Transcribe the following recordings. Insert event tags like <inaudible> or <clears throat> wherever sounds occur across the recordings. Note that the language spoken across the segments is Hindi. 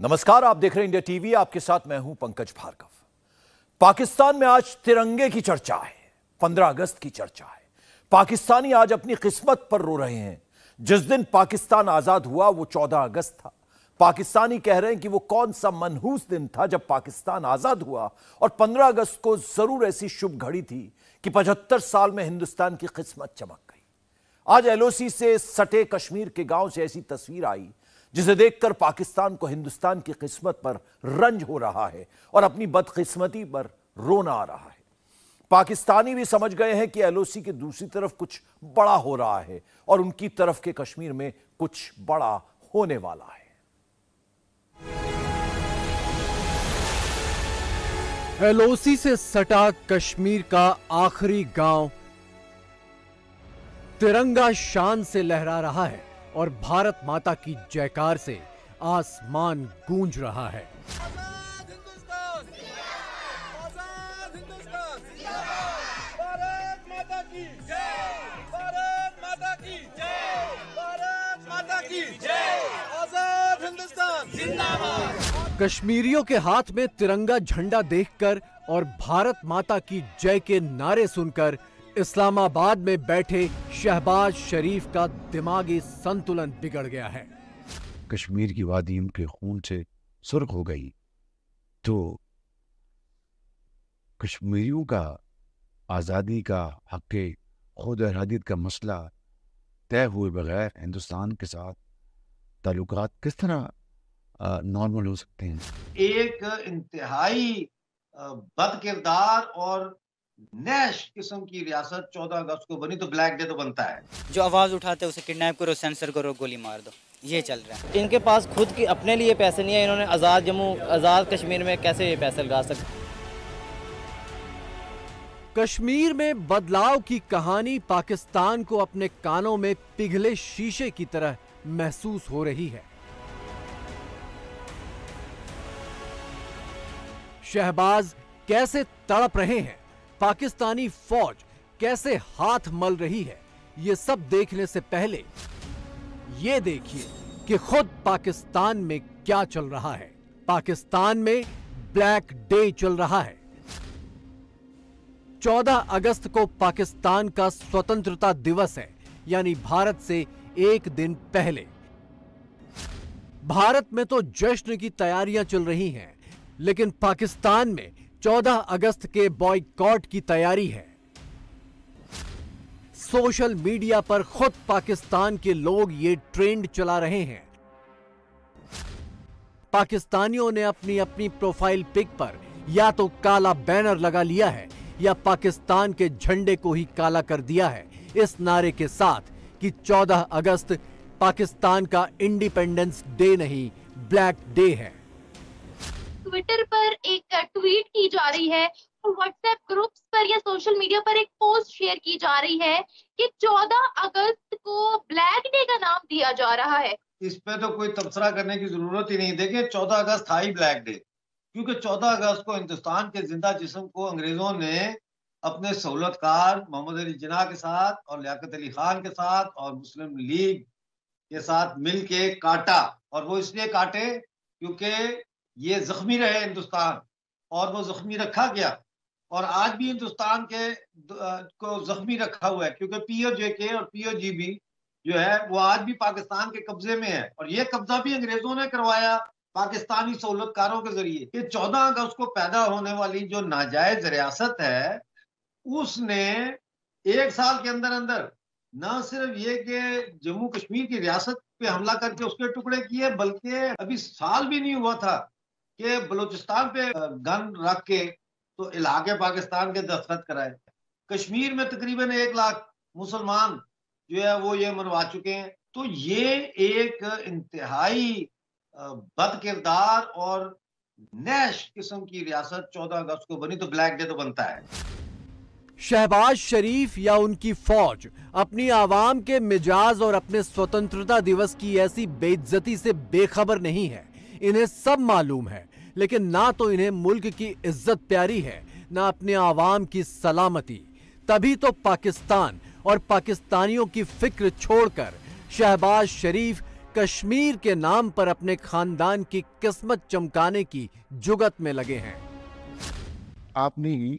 नमस्कार, आप देख रहे हैं इंडिया टीवी, आपके साथ मैं हूँ पंकज भार्गव। पाकिस्तान में आज तिरंगे की चर्चा है, पंद्रह अगस्त की चर्चा है। पाकिस्तानी आज अपनी किस्मत पर रो रहे हैं। जिस दिन पाकिस्तान आज़ाद हुआ, वो चौदह अगस्त था। पाकिस्तानी कह रहे हैं कि वो कौन सा मनहूस दिन था जब पाकिस्तान आज़ाद हुआ और पंद्रह अगस्त को ज़रूर ऐसी शुभ घड़ी थी कि पचहत्तर साल में हिंदुस्तान की किस्मत चमक गई। आज एलओसी से सटे कश्मीर के गाँव से ऐसी तस्वीर आई जिसे देखकर पाकिस्तान को हिंदुस्तान की किस्मत पर रंज हो रहा है और अपनी बदकिस्मती पर रोना आ रहा है। पाकिस्तानी भी समझ गए हैं कि एलओसी के दूसरी तरफ़ कुछ बड़ा हो रहा है और उनकी तरफ़ के कश्मीर में कुछ बड़ा होने वाला है। एलओसी से सटा कश्मीर का आखिरी गाँव तिरंगा शान से लहरा रहा है। और भारत माता की जयकार से आसमान गूंज रहा है। कश्मीरियों के हाथ में तिरंगा झंडा देखकर और भारत माता की जय के नारे सुनकर इस्लामाबाद में बैठे शहबाज शरीफ का दिमागी संतुलन बिगड़ गया है। कश्मीर की वादी उनके खून से सुर्ख हो गई। तो कश्मीरियों का आज़ादी का हक खुद इरादियत का मसला तय हुए बगैर हिंदुस्तान के साथ ताल्लुकात किस तरह नॉर्मल हो सकते हैं? एक इंतहाई बद किरदार और नैश किस्म की रियासत 14 अगस्त को बनी तो ब्लैक डे तो बनता है। जो आवाज़ उठाते उसे किडनैप करो सेंसर करो गोली मार दो। ये चल रहा है। इनके पास खुद की अपने लिए पैसे नहीं है इन्होंने आज़ाद जम्मू आज़ाद कश्मीर में कैसे ये पैसे लगा सकते कश्मीर में बदलाव की कहानी पाकिस्तान को अपने कानों में पिघले शीशे की तरह महसूस हो रही है। शहबाज कैसे तड़प रहे हैं? पाकिस्तानी फौज कैसे हाथ मल रही है, ये सब देखने से पहले ये देखिए कि खुद पाकिस्तान में क्या चल रहा है। पाकिस्तान में ब्लैक डे चल रहा है। 14 अगस्त को पाकिस्तान का स्वतंत्रता दिवस है, यानी भारत से एक दिन पहले। भारत में तो जश्न की तैयारियाँ चल रही हैं, लेकिन पाकिस्तान में 14 अगस्त के बॉयकॉट की तैयारी है। सोशल मीडिया पर खुद पाकिस्तान के लोग ये ट्रेंड चला रहे हैं। पाकिस्तानियों ने अपनी अपनी प्रोफ़ाइल पिक पर या तो काला बैनर लगा लिया है, या पाकिस्तान के झंडे को ही काला कर दिया है। इस नारे के साथ कि 14 अगस्त पाकिस्तान का इंडिपेंडेंस डे नहीं ब्लैक डे है। ट्विटर पर एक ट्वीट की जा रही है। व्हाट्सएप ग्रुप्स पर या सोशल मीडिया पर एक पोस्ट शेयर की जा रही है कि 14 अगस्त को ब्लैक डे का नाम दिया जा रहा है। इस पे तो कोई तबसरा करने की ज़रूरत ही नहीं। देखिए 14 अगस्त था ही ब्लैक डे क्योंकि 14 अगस्त को हिंदुस्तान के ज़िंदा जिस्म को अंग्रेज़ों ने अपने सहूलतकार मोहम्मद अली जिना के साथ और लियाकत अली खान के साथ और मुस्लिम लीग के साथ मिल के काटा। और वो इसलिए काटे क्योंकि ये जख्मी रहे हिंदुस्तान, और वो जख्मी रखा गया। और आज भी हिंदुस्तान के को जख्मी रखा हुआ है, क्योंकि पीओ जे के और पीओ जी है, वो आज भी पाकिस्तान के कब्जे में है। और ये कब्जा भी अंग्रेज़ों ने करवाया पाकिस्तानी सहूलतकारों के ज़रिए कि चौदह अगस्त को पैदा होने वाली जो नाजायज रियासत है, उसने एक साल के अंदर अंदर न सिर्फ़ ये कि जम्मू कश्मीर की रियासत पे हमला करके उसके टुकड़े किए, बल्कि अभी साल भी नहीं हुआ था कि बलूचिस्तान पे गन रख के तो इलाके पाकिस्तान के दस्तखत कराए। कश्मीर में तकरीबन एक लाख मुसलमान जो है, वो ये मरवा चुके हैं। तो ये एक इंतहाई बद किरदार और नैश किस्म की रियासत 14 अगस्त को बनी तो ब्लैक डे तो बनता है। शहबाज शरीफ या उनकी फौज अपनी आवाम के मिजाज और अपने स्वतंत्रता दिवस की ऐसी बेइज्जती से बेखबर नहीं है। इन्हें सब मालूम है, लेकिन ना तो इन्हें मुल्क की इज़्ज़त प्यारी है, ना अपने आवाम की सलामती। तभी तो पाकिस्तान और पाकिस्तानियों की फ़िक्र छोड़कर शहबाज शरीफ कश्मीर के नाम पर अपने खानदान की किस्मत चमकाने की जुगत में लगे हैं। आपने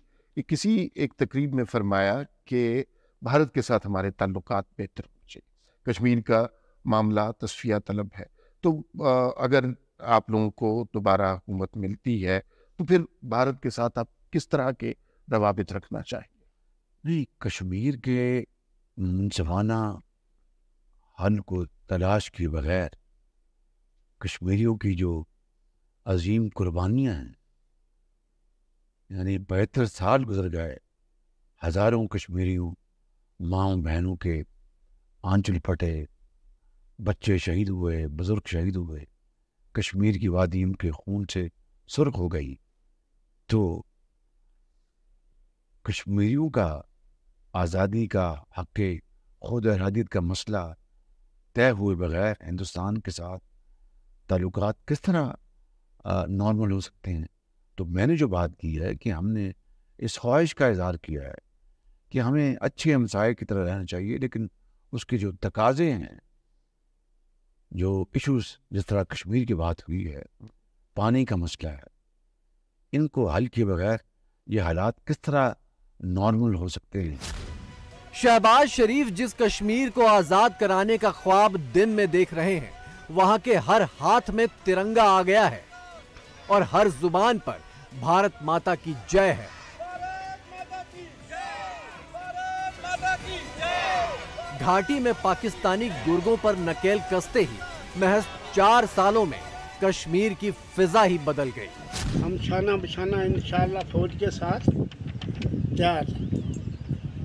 किसी एक तकरीब में फरमाया कि भारत के साथ हमारे ताल्लुकात बेहतर होने चाहिए। कश्मीर का मामला, तस्फिया तलब है। तो अगर आप लोगों को दोबारा हुकूमत मिलती है तो फिर भारत के साथ आप किस तरह के रवाबित रखना चाहेंगे? नहीं कश्मीर के मुनसफाना हल को तलाश किए बगैर कश्मीरियों की जो अजीम कुर्बानियाँ हैं, यानी बहत्तर साल गुजर गए, हज़ारों कश्मीरियों, माओ, बहनों के आंचल फटे, बच्चे शहीद हुए, बुज़ुर्ग शहीद हुए कश्मीर की वादी उनके खून से सुर्ख हो गई। तो कश्मीरियों का आज़ादी का हक खुद इरादियत का मसला तय हुए बगैर हिंदुस्तान के साथ ताल्लुकात किस तरह नॉर्मल हो सकते हैं? तो मैंने जो बात की है कि हमने इस ख्वाहिश का इजहार किया है कि हमें अच्छे हमसाए की तरह रहना चाहिए, लेकिन उसके जो तकाजे हैं जो इश्यूज़ जिस तरह कश्मीर की बात हुई है, पानी का मसला है, इनको हल किए बगैर ये हालात किस तरह नॉर्मल हो सकते हैं? शहबाज शरीफ जिस कश्मीर को आज़ाद कराने का ख्वाब दिन में देख रहे हैं, वहाँ के हर हाथ में तिरंगा आ गया है और हर ज़ुबान पर भारत माता की जय है। घाटी में पाकिस्तानी गुर्गों पर नकेल कसते ही महज चार सालों में कश्मीर की फिजा ही बदल गई। हम शाना बिछाना इन फौज के साथ तैयार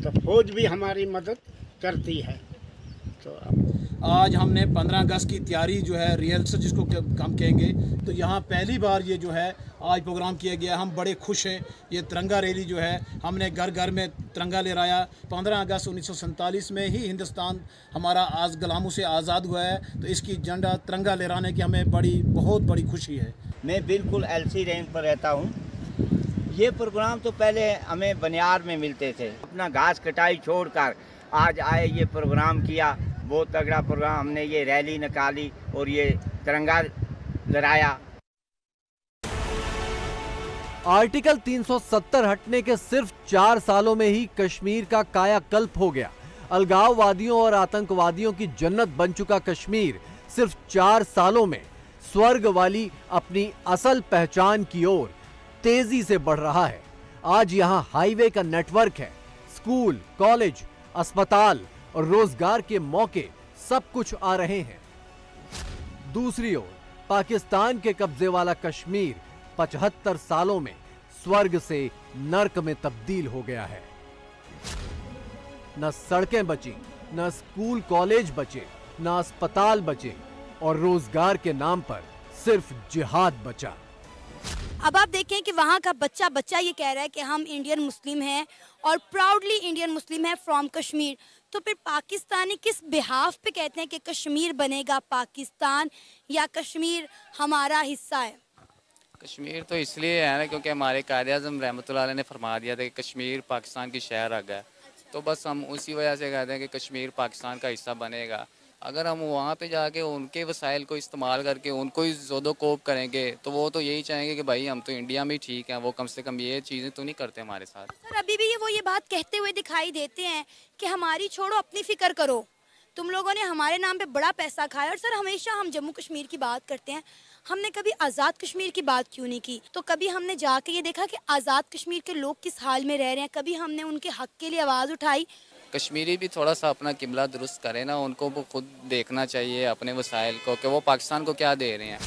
तो फौज भी हमारी मदद करती है। तो आज हमने 15 अगस्त की तैयारी जो है रिहर्सल, जिसको हम कहेंगे। तो यहाँ पहली बार ये जो है आज प्रोग्राम किया गया। हम बड़े खुश हैं। ये तिरंगा रैली जो है, हमने घर घर में तिरंगा लहराया। 15 अगस्त उन्नीस में ही हिंदुस्तान हमारा आज गुलामों से आज़ाद हुआ है। तो इसकी झंडा तिरंगा लहराने की हमें बड़ी, बहुत बड़ी खुशी है। मैं बिल्कुल एलसी रेंज पर रहता हूँ। ये प्रोग्राम तो पहले हमें बनियार में मिलते थे। अपना घास कटाई छोड़कर आज आए, ये प्रोग्राम किया। बहुत तगड़ा प्रोग्राम हमने ये रैली निकाली और ये तिरंगा लहराया। आर्टिकल 370 हटने के सिर्फ़ चार सालों में ही कश्मीर का कायाकल्प हो गया। अलगाववादियों और आतंकवादियों की जन्नत बन चुका कश्मीर सिर्फ़ चार सालों में। स्वर्ग वाली अपनी असल पहचान की ओर तेज़ी से बढ़ रहा है। आज यहाँ हाईवे का नेटवर्क है। स्कूल, कॉलेज, अस्पताल और रोज़गार के मौके सब कुछ आ रहे हैं। दूसरी ओर, पाकिस्तान के कब्जे वाला कश्मीर 75 सालों में स्वर्ग से नर्क में तब्दील हो गया है। न सड़कें बची, न स्कूल कॉलेज बचे, न अस्पताल बचे और रोज़गार के नाम पर सिर्फ़ जिहाद बचा। अब आप देखें कि वहाँ का बच्चा बच्चा ये कह रहा है कि हम इंडियन मुस्लिम हैं और प्राउडली इंडियन मुस्लिम है फ्रॉम कश्मीर। तो फिर पाकिस्तानी किस बिहाफ पे कहते हैं कि कश्मीर बनेगा पाकिस्तान या कश्मीर हमारा हिस्सा है? कश्मीर तो इसलिए है ना क्योंकि हमारे कायद अजम रहमत ने फरमा दिया था कि कश्मीर पाकिस्तान की शहर आ गया तो बस हम उसी वजह से कहते हैं कि कश्मीर पाकिस्तान का हिस्सा बनेगा। अगर हम वहाँ पे जाके उनके वसाइल को इस्तेमाल करके, उनको ही जोदोकोप करेंगे तो वो तो यही चाहेंगे कि भाई हम तो इंडिया में ही ठीक हैं, वो कम से कम ये चीज़ें तो नहीं करते हमारे साथ। सर, अभी भी ये वो ये बात कहते हुए दिखाई देते हैं कि हमारी छोड़ो, अपनी फ़िक्र करो। तुम लोगों ने हमारे नाम पे बड़ा पैसा खाया और सर, हमेशा हम जम्मू कश्मीर की बात करते हैं। हमने कभी आज़ाद कश्मीर की बात क्यों नहीं की? तो कभी हमने जाके ये देखा कि आज़ाद कश्मीर के लोग किस हाल में रह रहे हैं, कभी हमने उनके हक के लिए आवाज़ उठाई कश्मीरी भी थोड़ा सा अपना किबला दुरुस्त करें ना उनको वो खुद देखना चाहिए अपने वसाइल को कि वो पाकिस्तान को क्या दे रहे हैं।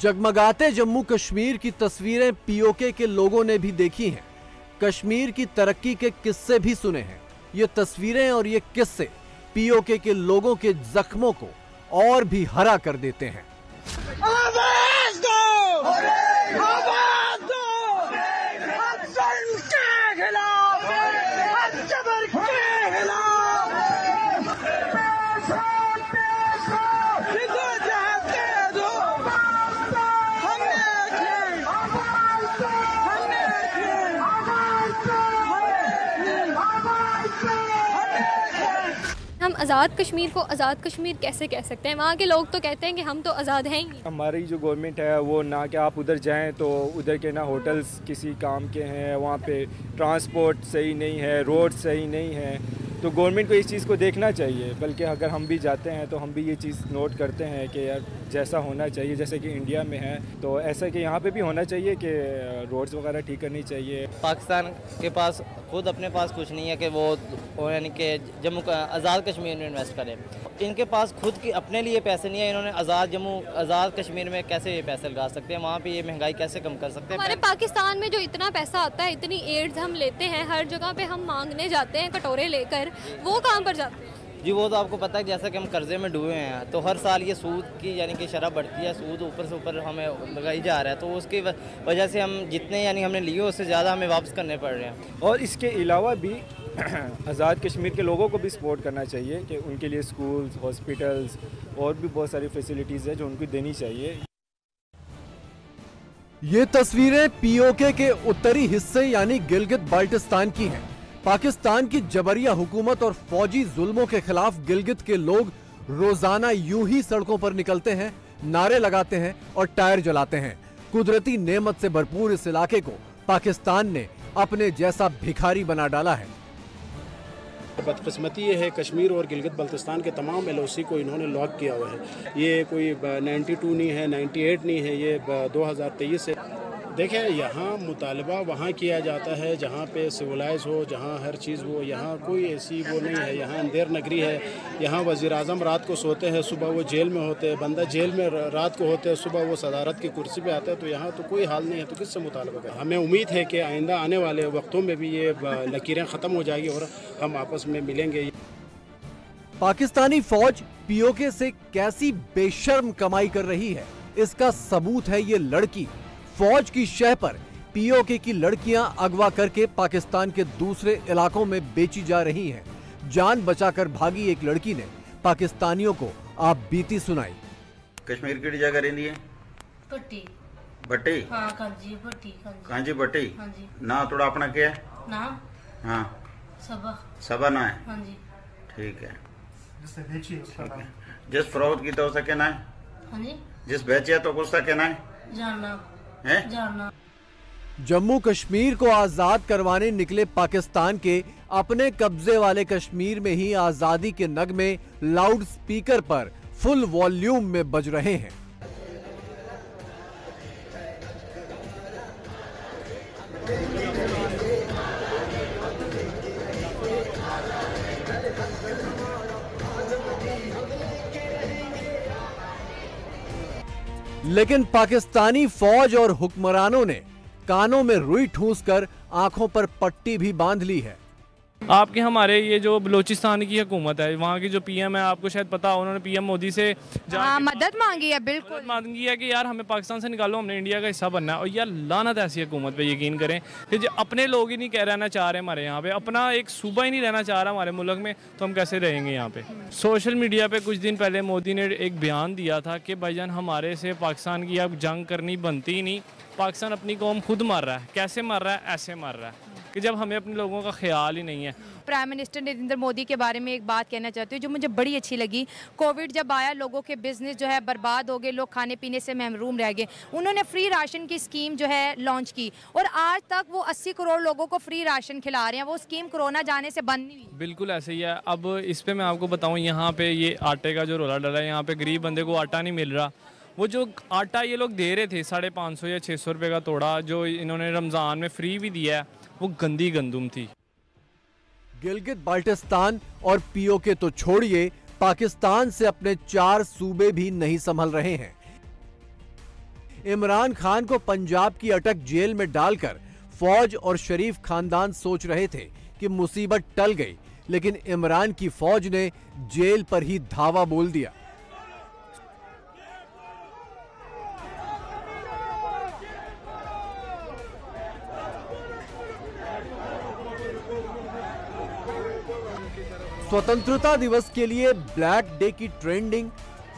जगमगाते जम्मू कश्मीर की तस्वीरें पीओके के लोगों ने भी देखी हैं। कश्मीर की तरक्की के किस्से भी सुने हैं। ये तस्वीरें और ये किस्से पीओके के लोगों के जख्मों को और भी हरा कर देते हैं आवाज़ दो आवाज़ दो हम जुल्म के खिलाफ हम जबर के खिलाफ पेश हो, पेश हो, जिसको चाहते दो हमने की हमने की हमने की हमने की हम आज़ाद कश्मीर को आज़ाद कश्मीर कैसे कह सकते हैं? वहाँ के लोग तो कहते हैं कि हम तो आज़ाद हैं ही। हमारी जो गवर्नमेंट है, वो ना कि आप उधर जाएँ तो उधर के ना होटल्स किसी काम के हैं, वहाँ पे ट्रांसपोर्ट सही नहीं है, रोड सही नहीं है। तो गवर्नमेंट को इस चीज़ को देखना चाहिए, बल्कि अगर हम भी जाते हैं तो हम भी ये चीज़ नोट करते हैं कि यार जैसा होना चाहिए, जैसे कि इंडिया में है तो ऐसा कि यहाँ पे भी होना चाहिए कि रोड्स वगैरह ठीक करनी चाहिए। पाकिस्तान के पास, खुद अपने पास कुछ नहीं है कि वो यानी कि जम्मू आज़ाद कश्मीर में इन्वेस्ट करें। इनके पास खुद की अपने लिए पैसे नहीं है इन्होंने आज़ाद जम्मू आज़ाद कश्मीर में कैसे ये पैसे लगा सकते हैं? वहाँ पे ये महँगाई कैसे कम कर सकते हैं? हमारे पाकिस्तान में जो इतना पैसा आता है इतनी एड्स हम लेते हैं हर जगह पे हम मांगने जाते हैं कटोरे लेकर वो कहाँ पर जाते हैं? जी वो तो आपको पता है जैसा कि हम कर्जे में डूबे हैं तो हर साल ये सूद की यानी कि शरह बढ़ती है सूद ऊपर से ऊपर हमें लगाई जा रहा है तो उसकी वजह से हम जितने यानी हमने लिए उससे ज़्यादा हमें वापस करने पड़ रहे हैं। और इसके अलावा भी <clears throat> आज़ाद कश्मीर के लोगों को भी सपोर्ट करना चाहिए कि उनके लिए स्कूल्स हॉस्पिटल्स और भी बहुत सारी फैसिलिटीज़ है जो उनको देनी चाहिए। ये तस्वीरें पीओके के उत्तरी हिस्से यानी गिलगित बाल्टिस्तान की हैं। पाकिस्तान की जबरिया हुकूमत और फौजी जुल्मों के खिलाफ गिलगित के लोग रोज़ाना यूँ ही सड़कों पर निकलते हैं, नारे लगाते हैं और टायर जलाते हैं। कुदरती नेमत से भरपूर इस इलाके को पाकिस्तान ने अपने जैसा भिखारी बना डाला है। बदकस्मती ये है कश्मीर और गिलगित बल्तिस्तान के तमाम एलओसी को इन्होंने लॉक किया हुआ है। ये कोई 92 नहीं है 98 नहीं है, ये 2023 से देखें, यहाँ मुतालबा वहाँ किया जाता है, जहाँ पे सिविलाइज हो, जहाँ हर चीज़ हो यहाँ कोई ऐसी वो नहीं है, यहाँ अंधेर नगरी है, यहाँ वज़ी अजम रात को सोते हैं, सुबह वो जेल में होते हैं, बंदा जेल में रात को होते हैं, सुबह वो सदारत की कुर्सी पे आता है तो यहाँ तो कोई हाल नहीं है तो किससे मुतालबा करें? हमें उम्मीद है कि आइंदा आने वाले वक्तों में भी ये लकीरें ख़त्म हो जाएगी और हम आपस में मिलेंगे। पाकिस्तानी फौज पीओके से कैसी बेशर्म कमाई कर रही है? इसका सबूत है ये लड़की। फौज की शह पर पीओके की लड़कियाँ अगवा करके पाकिस्तान के दूसरे इलाकों में बेची जा रही हैं। जान बचाकर भागी एक लड़की ने पाकिस्तानियों को आप बीती सुनाई। कश्मीर की जगह रही है? भट्टी। भट्टी? हाँ कांजी भट्टी कांजी। भट्टी? हाँ जी ना थोड़ा अपना क्या है? नाम हाँ। सबा। सबा ना है? हाँ जी। ठीक है। बेची जिस फरोख्त की तो उसे कहना है। हाँ जी। जिस बेचे तो उसका कहना है। जानना। है? जम्मू कश्मीर को आज़ाद करवाने निकले पाकिस्तान के अपने कब्जे वाले कश्मीर में ही आज़ादी के नगमे लाउड स्पीकर पर फुल वॉल्यूम में बज रहे हैं। लेकिन पाकिस्तानी फौज और हुक्मरानों ने कानों में रुई ठूस कर आँखों पर पट्टी भी बाँध ली है। आपके हमारे ये जो बलोचिस्तान की हुकूमत है वहाँ की जो पीएम है आपको शायद पता हो उन्होंने पीएम मोदी से हाँ, मदद मांगी है बिल्कुल। मांगी है कि यार हमें पाकिस्तान से निकालो हमने इंडिया का हिस्सा बनना है। और यार लानत ऐसी हुकूमत पे यकीन करें कि जो अपने लोग ही नहीं कह रहना चाह रहे हमारे यहाँ पे अपना एक सूबा ही नहीं रहना चाह रहा हमारे मुल्क में तो हम कैसे रहेंगे यहाँ पे? सोशल मीडिया पे कुछ दिन पहले मोदी ने एक बयान दिया था कि भाईजान हमारे से पाकिस्तान की अब जंग करनी बनती ही नहीं पाकिस्तान अपनी कौम खुद मार रहा है। कैसे मार रहा है? ऐसे मार रहा है। कि जब हमें अपने लोगों का ख्याल ही नहीं है। प्राइम मिनिस्टर नरेंद्र मोदी के बारे में एक बात कहना चाहती हूँ जो मुझे बड़ी अच्छी लगी। कोविड जब आया लोगों के बिज़नेस जो है बर्बाद हो गए लोग खाने पीने से महरूम रह गए। उन्होंने फ्री राशन की स्कीम जो है लॉन्च की और आज तक वो 80 करोड़ लोगों को फ्री राशन खिला रहे हैं। वो स्कीम कोरोना जाने से बंद नहीं हुई। बिल्कुल ऐसे ही है। अब इस पर मैं आपको बताऊँ यहाँ पे ये आटे का जो रोला डला है यहाँ पे गरीब बंदे को आटा नहीं मिल रहा। वो जो आटा ये लोग दे रहे थे साढ़े पाँच सौ या छः सौ रुपये का तोड़ा जो इन्होंने रमज़ान में फ्री भी दिया है वो गंदी गंदुम थी। गिलगित बाल्टिस्तान और पीओके तो छोड़िए, पाकिस्तान से अपने चार सूबे भी नहीं संभल रहे हैं। इमरान खान को पंजाब की अटक जेल में डालकर फौज और शरीफ खानदान सोच रहे थे कि मुसीबत टल गई, लेकिन इमरान की फौज ने जेल पर ही धावा बोल दिया। स्वतंत्रता दिवस के लिए ब्लैक डे की ट्रेंडिंग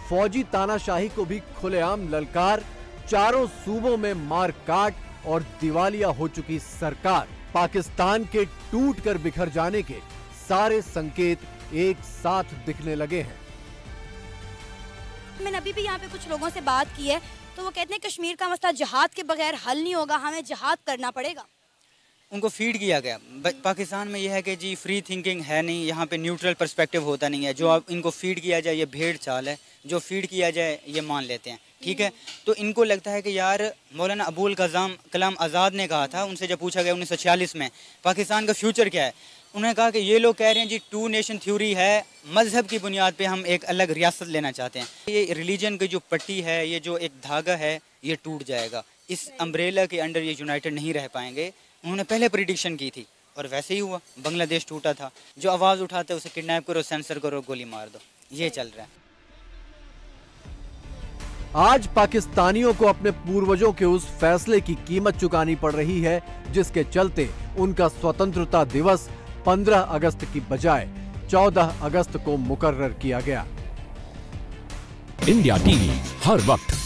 फौजी तानाशाही को भी खुलेआम ललकार, चारों सूबों में मार काट और दिवालिया हो चुकी सरकार। पाकिस्तान के टूट कर बिखर जाने के सारे संकेत एक साथ दिखने लगे हैं। मैंने अभी भी यहाँ पे कुछ लोगों से बात की है तो वो कहते हैं कश्मीर का मसला जहाद के बगैर हल नहीं होगा, हमें जहाद करना पड़ेगा। उनको फ़ीड किया गया। पाकिस्तान में यह है कि जी फ्री थिंकिंग है नहीं, यहाँ पे न्यूट्रल पर्सपेक्टिव होता नहीं है। जो आप, इनको फ़ीड किया जाए, ये भेड़ चाल है। जो फ़ीड किया जाए, ये मान लेते हैं। ठीक है? तो इनको लगता है कि यार, मौलाना अबुल कज़ाम, कलाम आज़ाद ने कहा था, उनसे जब पूछा गया उन्नीस में, पाकिस्तान का फ्यूचर क्या है? उन्होंने कहा कि ये लोग कह रहे हैं जी टू नेशन थ्योरी है, मज़हब की बुनियाद पे हम एक अलग रियासत लेना चाहते हैं। ये रिलीजन की जो पट्टी है, ये जो एक धागा है, ये टूट जाएगा। इस अम्ब्रेला के अंडर ये यूनाइटेड नहीं रह पाएँगे। उन्होंने पहले प्रिडिक्शन की थी और वैसे ही हुआ। बांग्लादेश टूटा था। जो आवाज़ उठाते उसे किडनैप करो सेंसर करो गोली मार दो। ये चल रहा है। आज पाकिस्तानियों को अपने पूर्वजों के उस फैसले की कीमत चुकानी पड़ रही है जिसके चलते उनका स्वतंत्रता दिवस 15 अगस्त की बजाय 14 अगस्त को मुकर्र किया गया। इंडिया टीवी हर वक्त।